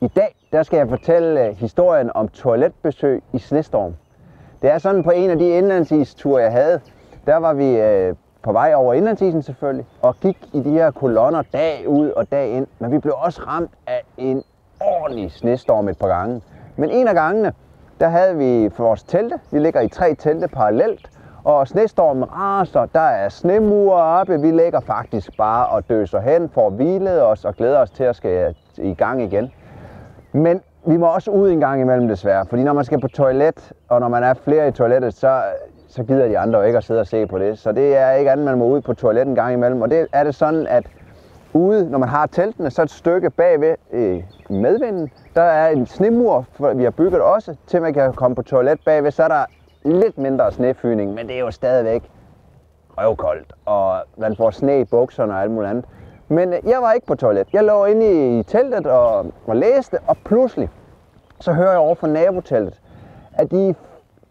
I dag der skal jeg fortælle øh, historien om toiletbesøg i snestorm. Det er sådan på en af de indlandsisture, jeg havde, der var vi øh, på vej over indlandsisen selvfølgelig, og gik i de her kolonner dag ud og dag ind. Men vi blev også ramt af en ordentlig snestorm et par gange. Men en af gangene, der havde vi for vores telte. Vi ligger i tre telte parallelt, og snestormen raser, der er snemure oppe. Vi ligger faktisk bare og døser hen for at hvile os og glæder os til at skal i gang igen. Men vi må også ud en gang imellem desværre, fordi når man skal på toilet, og når man er flere i toilettet, så, så gider de andre jo ikke at sidde og se på det. Så det er ikke andet, man må ud på toilet en gang imellem. Og det er det sådan, at ude, når man har teltene, så et stykke bagved øh, medvinden, der er en snemur, vi har bygget også, til man kan komme på toilet bagved, så er der lidt mindre snefyning, men det er jo stadigvæk røvkoldt, og man får sne i bukserne og alt muligt andet. Men øh, jeg var ikke på toilet. Jeg lå inde i teltet og, og læste, og pludselig så hører jeg over fra naboteltet, at de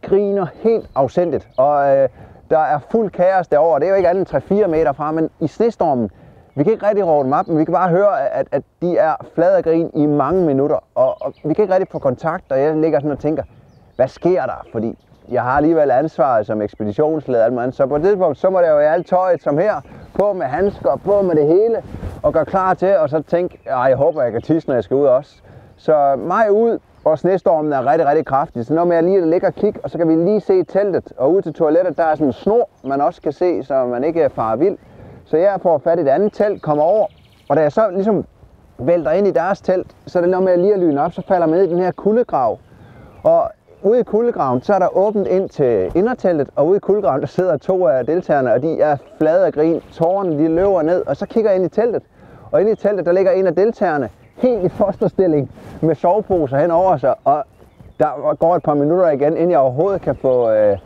griner helt afsendigt. Og øh, der er fuld kaos derovre. Det er jo ikke andet end 3-4 meter fra, men i snestormen, vi kan ikke rigtig råbe dem op, men vi kan bare høre, at, at de er flade grin i mange minutter. Og, og vi kan ikke rigtig få kontakt, og jeg ligger sådan og tænker, hvad sker der? Fordi jeg har alligevel ansvaret som ekspeditionsleder, så på et tidspunkt, så må det jo være alt tøjet som her, på med handsker, på med det hele, og gør klar til, og så tænke, jeg håber, jeg kan tisse, når jeg skal ud også. Så mig ud, og snestormen er rigtig, rigtig kraftig. Så når man lige ligger og kigge, og så kan vi lige se teltet. Og ud til toilettet, der er sådan en snor, man også kan se, så man ikke farer vild. Så jeg får fat i et andet telt, kommer over, og da jeg så ligesom vælter ind i deres telt, så er det noget med at lige at lyne op, så falder man ned i den her kuldegrav. Og ude i kuldegraven, så er der åbent ind til inderteltet, og ude i kuldegraven, der sidder to af deltagerne, og de er flade af grin. Tårerne, de løber ned, og så kigger jeg ind i teltet. Og inde i teltet, der ligger en af deltagerne, helt i fosterstilling, med soveposer hen over sig, og der går et par minutter igen, inden jeg overhovedet kan få øh,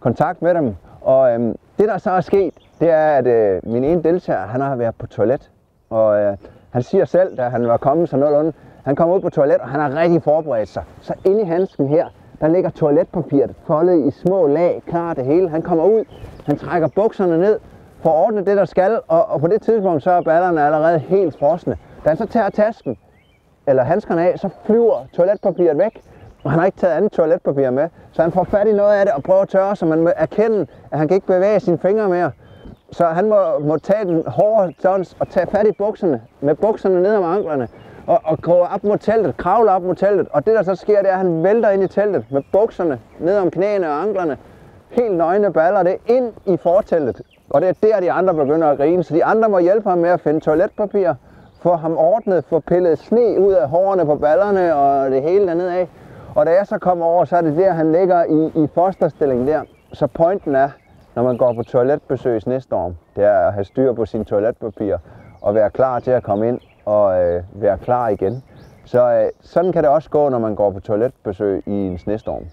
kontakt med dem. Og øh, det, der så er sket, det er, at øh, min ene deltager, han har været på toilet. Og øh, han siger selv, da han var kommet så nogenlunde, han kom ud på toilet, og han har rigtig forberedt sig. Så inde i handsken her, der ligger toiletpapiret foldet i små lag, klar det hele. Han kommer ud, han trækker bukserne ned, får ordnet det, der skal, og, og på det tidspunkt, så er ballerne allerede helt frosne. Da han så tager tasken, eller handskerne af, så flyver toiletpapiret væk, og han har ikke taget andet toiletpapir med. Så han får fat i noget af det og prøver at tørre, så man må erkende, at han kan ikke bevæge sine fingre mere. Så han må, må tage den hårde dons og tage fat i bukserne, med bukserne ned om anklerne, og, og gå op mod teltet, kravle op mod teltet. Og det der så sker, det er, at han vælter ind i teltet med bukserne ned om knæene og anklerne. Helt nøgne baller det ind i forteltet. Og det er der, de andre begynder at grine. Så de andre må hjælpe ham med at finde toiletpapir, få ham ordnet, få pillet sne ud af hårene på ballerne og det hele dernede af. Og da jeg så kommer over, så er det der, han ligger i, i fosterstilling der. Så pointen er, når man går på toiletbesøg næste år, det er at have styr på sin toiletpapir og være klar til at komme ind og øh, være klar igen. Så øh, sådan kan det også gå, når man går på toiletbesøg i en snestorm.